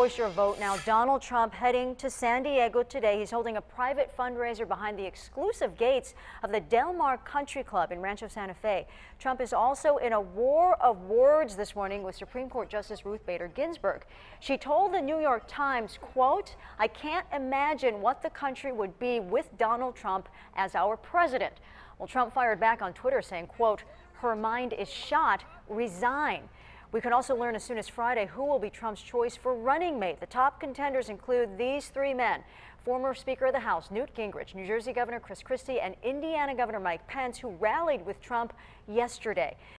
Voice Your Vote now. Donald Trump heading to San Diego today. He's holding a private fundraiser behind the exclusive gates of the Del Mar Country Club in Rancho Santa Fe. Trump is also in a war of words this morning with Supreme Court Justice Ruth Bader Ginsburg. She told the New York Times, quote, I can't imagine what the country would be with Donald Trump as our president. Well, Trump fired back on Twitter saying, quote, her mind is shot, resign. We can also learn as soon as Friday who will be Trump's choice for running mate. The top contenders include these three men. Former Speaker of the House Newt Gingrich, New Jersey Governor Chris Christie, and Indiana Governor Mike Pence, who rallied with Trump yesterday.